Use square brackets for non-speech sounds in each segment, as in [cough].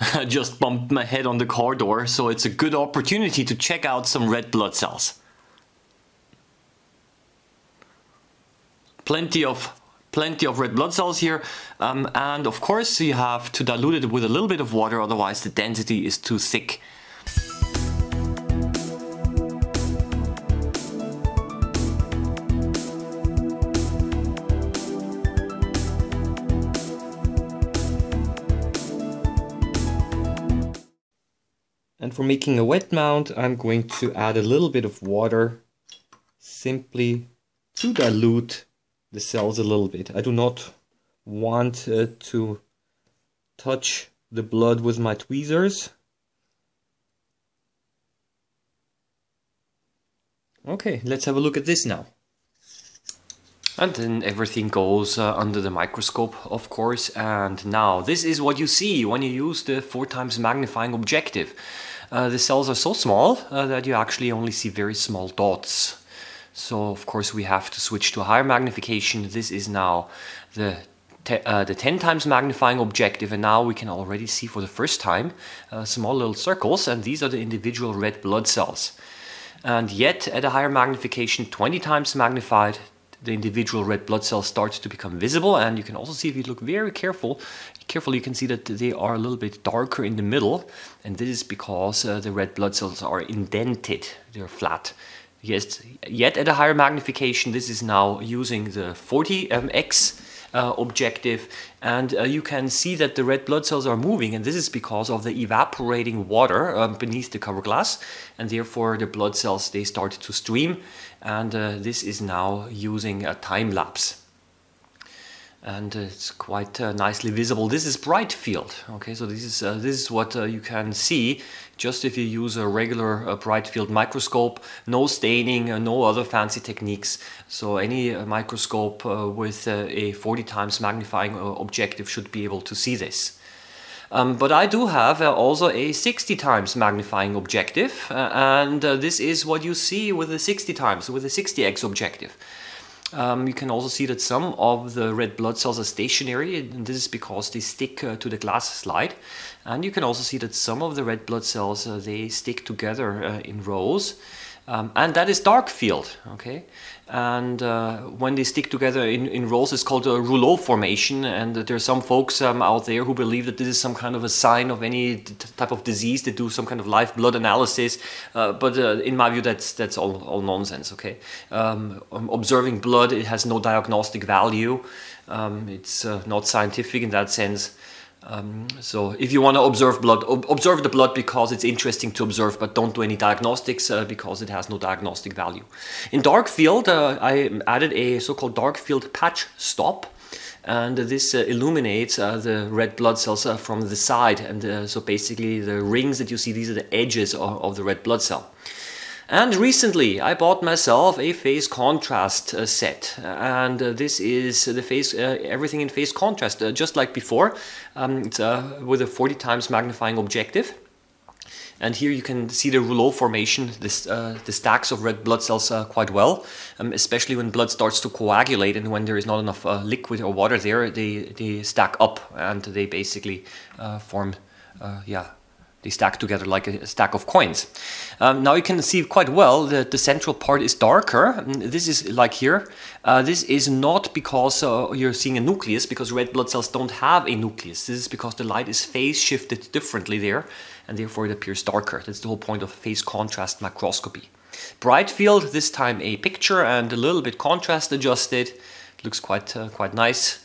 I [laughs] just bumped my head on the car door, so it's a good opportunity to check out some red blood cells. Plenty of plenty of red blood cells here um, and of course you have to dilute it with a little bit of water otherwise the density is too thick. And for making a wet mount, I'm going to add a little bit of water simply to dilute the cells a little bit. I do not want uh, to touch the blood with my tweezers. Okay, let's have a look at this now. And then everything goes uh, under the microscope, of course. And now this is what you see when you use the four times magnifying objective. Uh, the cells are so small uh, that you actually only see very small dots. So of course we have to switch to a higher magnification. This is now the uh, the 10 times magnifying objective and now we can already see for the first time uh, small little circles and these are the individual red blood cells. And yet at a higher magnification 20 times magnified the individual red blood cells start to become visible and you can also see if you look very careful carefully you can see that they are a little bit darker in the middle and this is because uh, the red blood cells are indented. They're flat. Yes yet at a higher magnification this is now using the 40x um, uh, objective. And uh, you can see that the red blood cells are moving and this is because of the evaporating water um, beneath the cover glass and therefore the blood cells they start to stream. And uh, this is now using a time lapse and it's quite uh, nicely visible. This is bright field. Okay, so this is uh, this is what uh, you can see just if you use a regular uh, bright field microscope. No staining, uh, no other fancy techniques. So any uh, microscope with a 40 times magnifying objective should be able to see this. Um, but I do have also a 60 times magnifying objective, and this is what you see with a 60 times, with a 60x objective. Um, you can also see that some of the red blood cells are stationary and this is because they stick uh, to the glass slide. And you can also see that some of the red blood cells uh, they stick together uh, in rows um, and that is dark field, okay? And uh, when they stick together in, in rows, it's called a rouleau formation. And there are some folks um, out there who believe that this is some kind of a sign of any type of disease. They do some kind of live blood analysis. Uh, but uh, in my view, that's that's all, all nonsense, okay? Um, um observing blood, it has no diagnostic value. Um, it's uh, not scientific in that sense. Um, so if you want to observe blood, ob observe the blood because it's interesting to observe, but don't do any diagnostics uh, because it has no diagnostic value. In dark field, uh, I added a so-called dark field patch stop and this uh, illuminates uh, the red blood cells uh, from the side and uh, so basically the rings that you see these are the edges of, of the red blood cell and recently I bought myself a phase contrast uh, set and uh, this is the phase, uh, everything in phase contrast uh, just like before. Um, it's uh, with a 40 times magnifying objective. And here you can see the rouleau formation, this, uh, the stacks of red blood cells quite well, um, especially when blood starts to coagulate and when there is not enough liquid or water there, they, they stack up and they basically form yeah, they stack together like a stack of coins. Um, now you can see quite well that the central part is darker. This is like here. Uh, this is not because uh, you're seeing a nucleus, because red blood cells don't have a nucleus. This is because the light is phase shifted differently there, and therefore it appears darker. That's the whole point of phase contrast microscopy. Bright field, this time a picture and a little bit contrast adjusted. looks quite, uh, quite nice.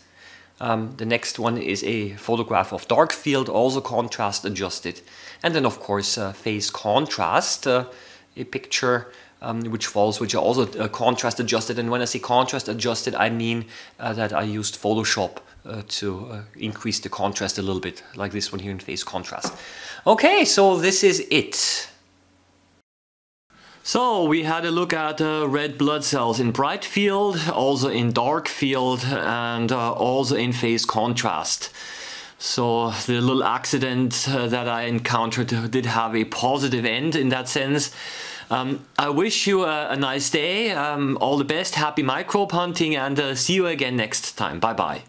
Um, the next one is a photograph of dark field, also contrast adjusted. And then of course uh, phase contrast, uh, a picture um, which falls, which are also uh, contrast adjusted. And when I say contrast adjusted, I mean uh, that I used Photoshop uh, to uh, increase the contrast a little bit, like this one here in phase contrast. Okay, so this is it. So we had a look at uh, red blood cells in bright field, also in dark field and uh, also in phase contrast. So the little accident uh, that I encountered did have a positive end in that sense. Um, I wish you a, a nice day, um, all the best, happy microbe hunting and uh, see you again next time. Bye bye.